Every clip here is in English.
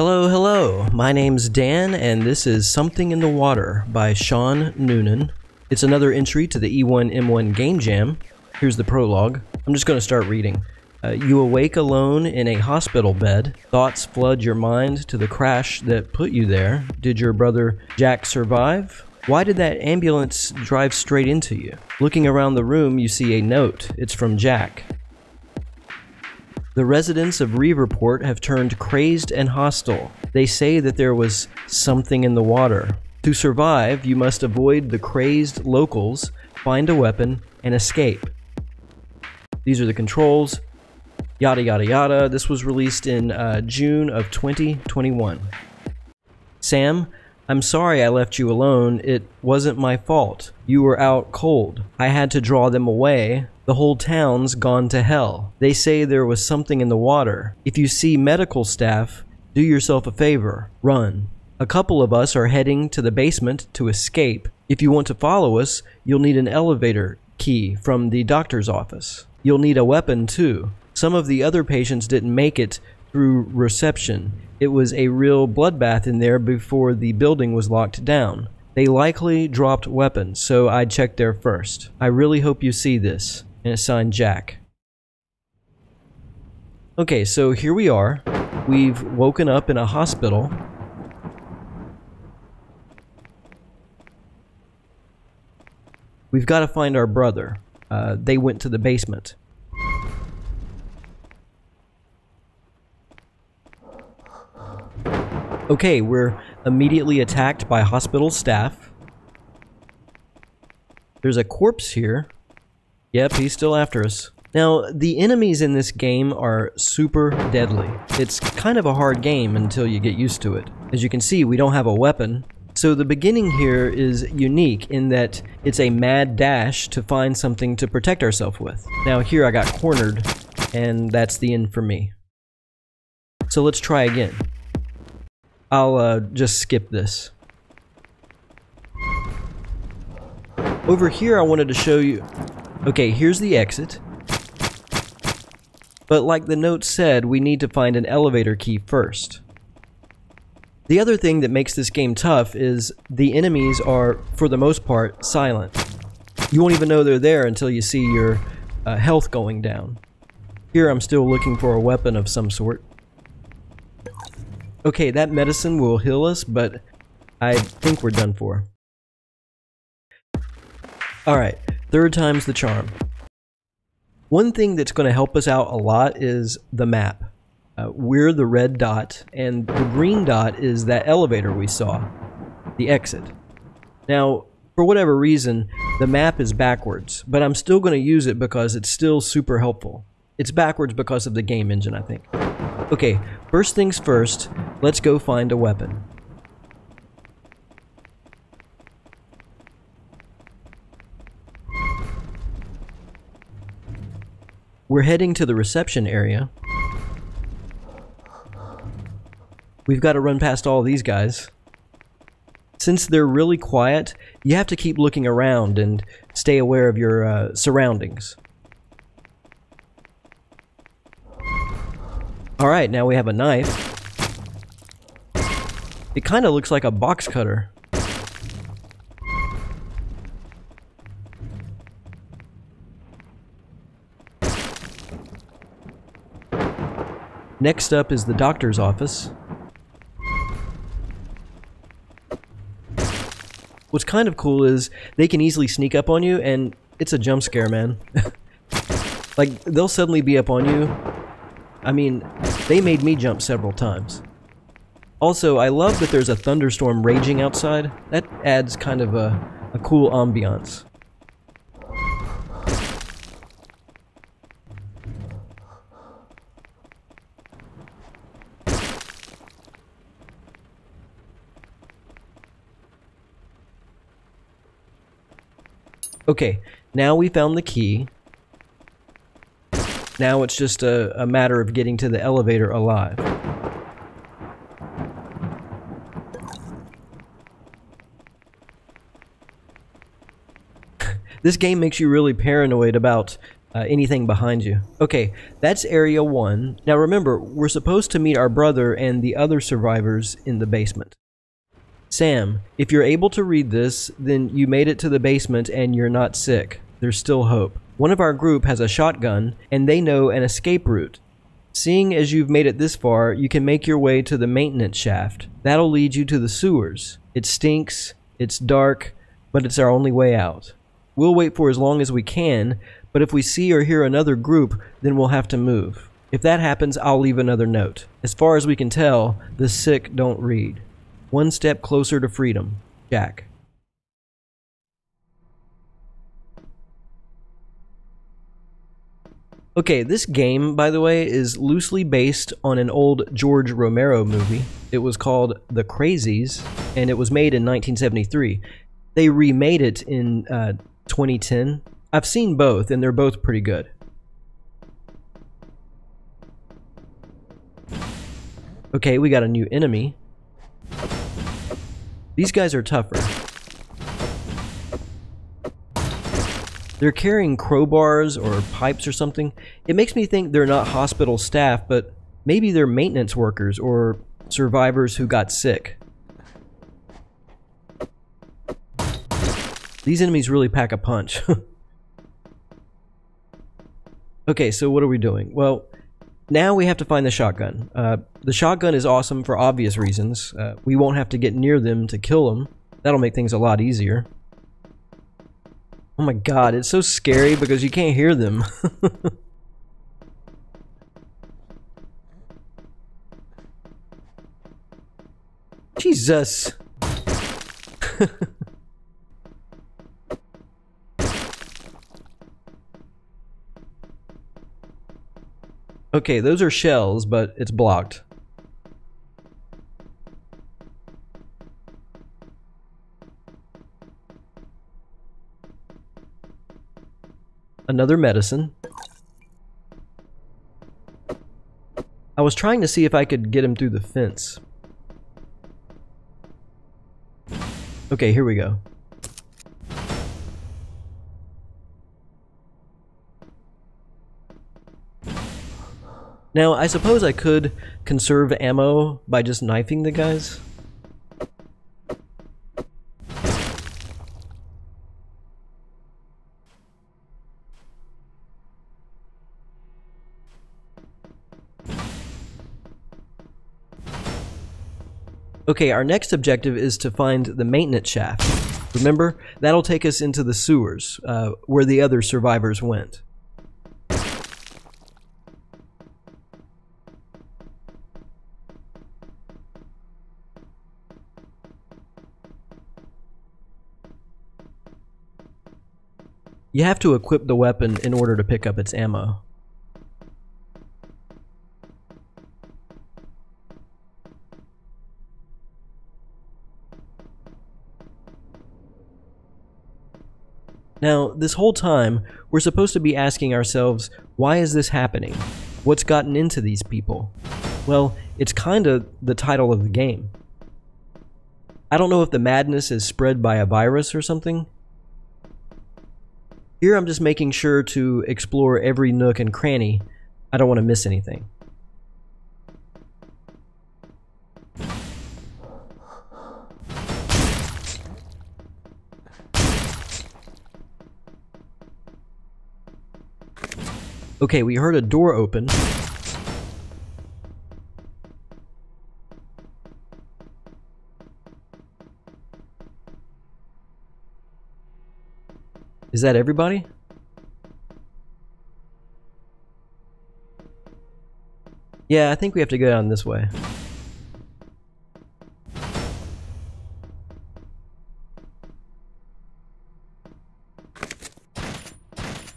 Hello, hello. My name's Dan, and this is Something in the Water by Sean Noonan. It's another entry to the E1M1 Game Jam. Here's the prologue. I'm just going to start reading. Uh, you awake alone in a hospital bed. Thoughts flood your mind to the crash that put you there. Did your brother Jack survive? Why did that ambulance drive straight into you? Looking around the room, you see a note. It's from Jack. The residents of Reaverport have turned crazed and hostile. They say that there was something in the water. To survive, you must avoid the crazed locals, find a weapon, and escape. These are the controls. Yada yada yada. This was released in uh, June of 2021. Sam, I'm sorry I left you alone. It wasn't my fault. You were out cold. I had to draw them away. The whole town's gone to hell. They say there was something in the water. If you see medical staff, do yourself a favor. Run. A couple of us are heading to the basement to escape. If you want to follow us, you'll need an elevator key from the doctor's office. You'll need a weapon too. Some of the other patients didn't make it through reception. It was a real bloodbath in there before the building was locked down. They likely dropped weapons, so I'd check there first. I really hope you see this. And it's signed Jack. Okay, so here we are. We've woken up in a hospital. We've got to find our brother. Uh, they went to the basement. Okay, we're immediately attacked by hospital staff. There's a corpse here. Yep, he's still after us. Now, the enemies in this game are super deadly. It's kind of a hard game until you get used to it. As you can see, we don't have a weapon. So the beginning here is unique in that it's a mad dash to find something to protect ourselves with. Now here I got cornered, and that's the end for me. So let's try again. I'll uh, just skip this. Over here I wanted to show you... Okay, here's the exit. But like the note said, we need to find an elevator key first. The other thing that makes this game tough is the enemies are, for the most part, silent. You won't even know they're there until you see your uh, health going down. Here I'm still looking for a weapon of some sort. Okay, that medicine will heal us, but I think we're done for. Alright, third time's the charm. One thing that's going to help us out a lot is the map. Uh, we're the red dot, and the green dot is that elevator we saw, the exit. Now, for whatever reason, the map is backwards, but I'm still going to use it because it's still super helpful. It's backwards because of the game engine, I think. Okay, first things first, let's go find a weapon. We're heading to the reception area. We've got to run past all these guys. Since they're really quiet, you have to keep looking around and stay aware of your uh, surroundings. Alright, now we have a knife. It kind of looks like a box cutter. Next up is the doctor's office. What's kind of cool is they can easily sneak up on you and it's a jump scare, man. like, they'll suddenly be up on you. I mean, they made me jump several times. Also, I love that there's a thunderstorm raging outside. That adds kind of a, a cool ambiance. Okay, now we found the key. Now it's just a, a matter of getting to the elevator alive. this game makes you really paranoid about uh, anything behind you. Okay, that's area one. Now remember, we're supposed to meet our brother and the other survivors in the basement. Sam, if you're able to read this, then you made it to the basement and you're not sick. There's still hope. One of our group has a shotgun, and they know an escape route. Seeing as you've made it this far, you can make your way to the maintenance shaft. That'll lead you to the sewers. It stinks, it's dark, but it's our only way out. We'll wait for as long as we can, but if we see or hear another group, then we'll have to move. If that happens, I'll leave another note. As far as we can tell, the sick don't read. One step closer to freedom. Jack. Okay, this game, by the way, is loosely based on an old George Romero movie. It was called The Crazies, and it was made in 1973. They remade it in uh, 2010. I've seen both, and they're both pretty good. Okay, we got a new enemy. These guys are tougher. They're carrying crowbars or pipes or something. It makes me think they're not hospital staff, but maybe they're maintenance workers or survivors who got sick. These enemies really pack a punch. okay, so what are we doing? Well, now we have to find the shotgun. Uh, the shotgun is awesome for obvious reasons. Uh, we won't have to get near them to kill them. That'll make things a lot easier. Oh my god, it's so scary because you can't hear them. Jesus. okay, those are shells, but it's blocked. another medicine. I was trying to see if I could get him through the fence. Okay, here we go. Now, I suppose I could conserve ammo by just knifing the guys. Okay, our next objective is to find the maintenance shaft. Remember, that'll take us into the sewers, uh, where the other survivors went. You have to equip the weapon in order to pick up its ammo. Now, this whole time, we're supposed to be asking ourselves, why is this happening? What's gotten into these people? Well, it's kinda the title of the game. I don't know if the madness is spread by a virus or something. Here I'm just making sure to explore every nook and cranny. I don't want to miss anything. Okay, we heard a door open. Is that everybody? Yeah, I think we have to go down this way.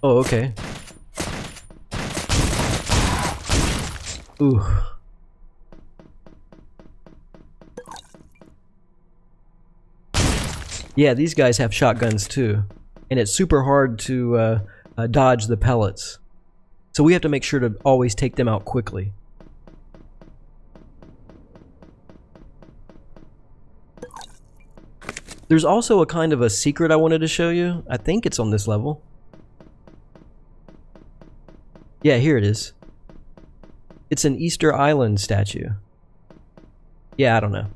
Oh, okay. Ooh. Yeah, these guys have shotguns too. And it's super hard to uh, uh, dodge the pellets. So we have to make sure to always take them out quickly. There's also a kind of a secret I wanted to show you. I think it's on this level. Yeah, here it is. It's an Easter Island statue. Yeah, I don't know.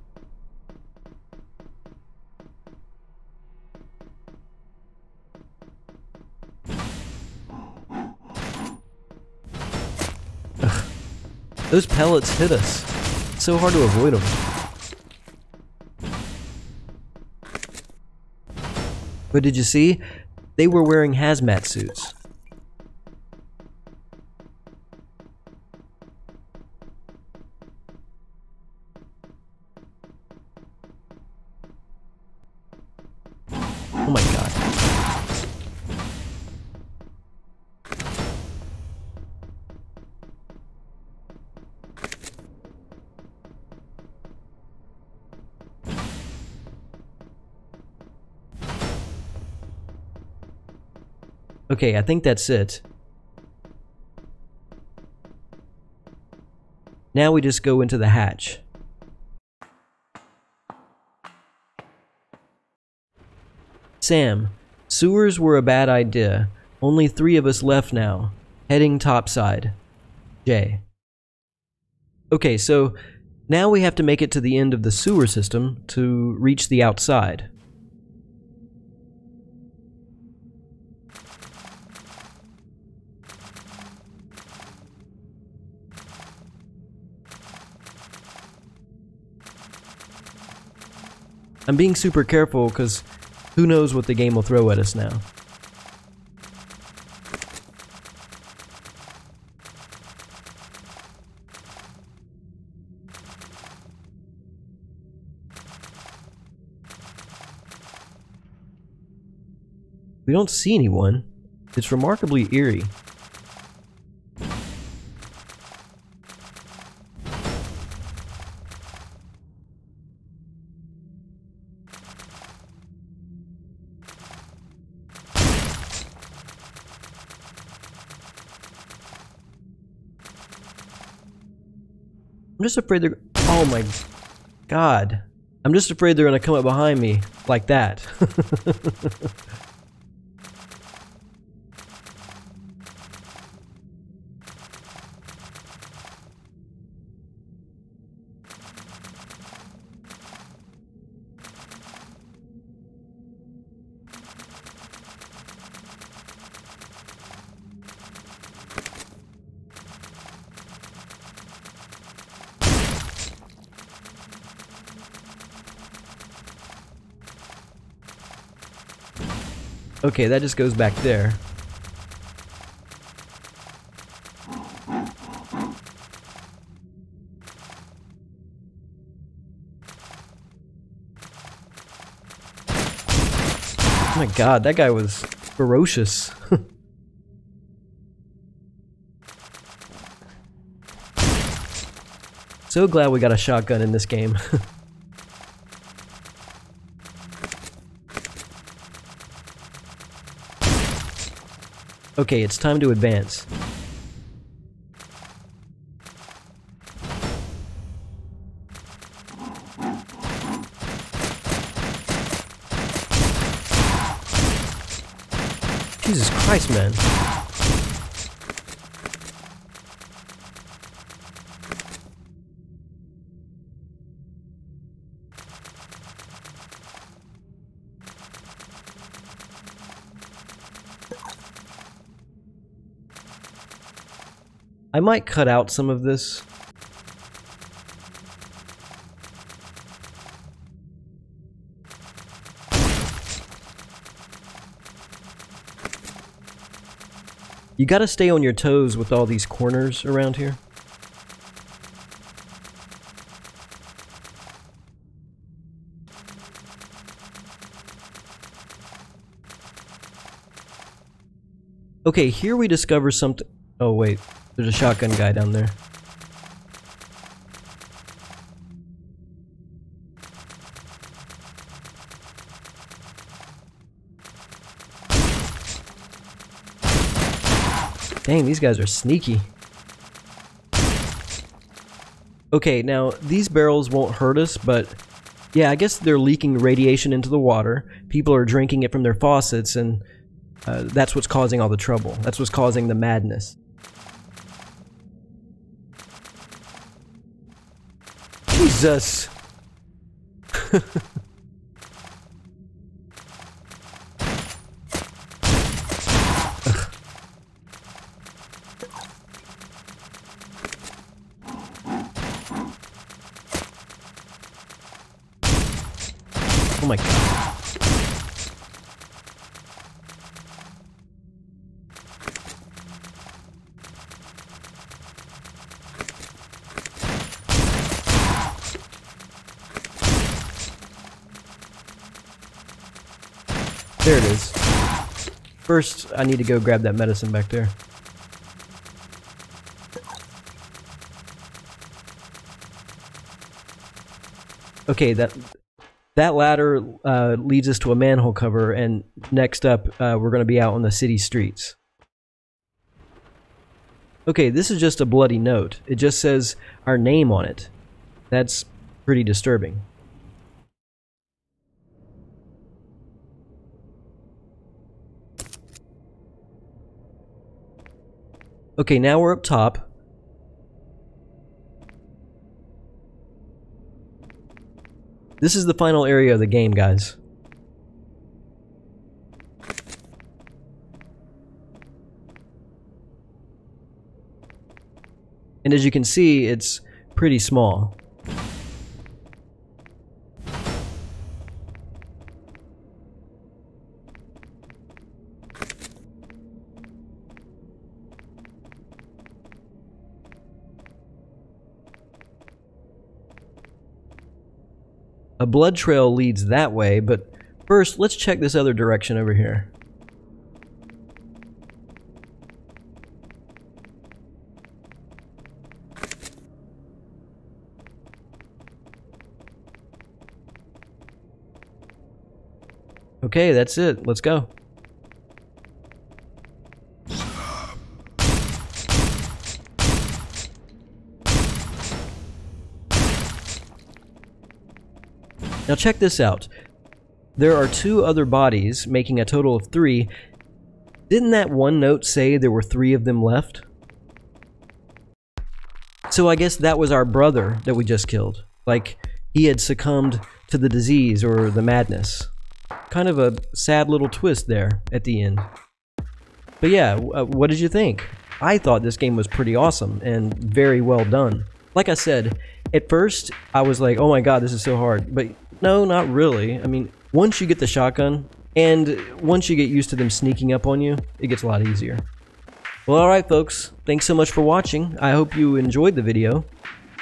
Those pellets hit us. It's so hard to avoid them. But did you see? They were wearing hazmat suits. Okay, I think that's it. Now we just go into the hatch. Sam, sewers were a bad idea. Only three of us left now. Heading topside. Jay. Okay, so now we have to make it to the end of the sewer system to reach the outside. I'm being super careful because who knows what the game will throw at us now. We don't see anyone. It's remarkably eerie. Just afraid they're. Oh my god. I'm just afraid they're gonna come up behind me like that. okay, that just goes back there. Oh my god, that guy was ferocious. so glad we got a shotgun in this game. okay, it's time to advance. Jesus Christ, man. I might cut out some of this. You gotta stay on your toes with all these corners around here. Okay, here we discover something- Oh wait, there's a shotgun guy down there. Dang, these guys are sneaky. Okay, now, these barrels won't hurt us, but yeah, I guess they're leaking radiation into the water. People are drinking it from their faucets, and uh, that's what's causing all the trouble. That's what's causing the madness. Jesus. oh my god. There it is. First, I need to go grab that medicine back there. Okay, that that ladder uh, leads us to a manhole cover, and next up, uh, we're going to be out on the city streets. Okay, this is just a bloody note. It just says our name on it. That's pretty disturbing. Okay, now we're up top. This is the final area of the game, guys. And as you can see, it's pretty small. A blood trail leads that way, but first, let's check this other direction over here. Okay, that's it. Let's go. Now check this out. There are two other bodies, making a total of three. Didn't that one note say there were three of them left? So I guess that was our brother that we just killed. Like, he had succumbed to the disease or the madness. Kind of a sad little twist there at the end. But yeah, uh, what did you think? I thought this game was pretty awesome and very well done. Like I said, at first I was like, oh my god, this is so hard. But no, not really. I mean, once you get the shotgun, and once you get used to them sneaking up on you, it gets a lot easier. Well, alright folks, thanks so much for watching. I hope you enjoyed the video.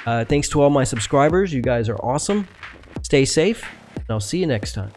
Uh, thanks to all my subscribers, you guys are awesome. Stay safe, and I'll see you next time.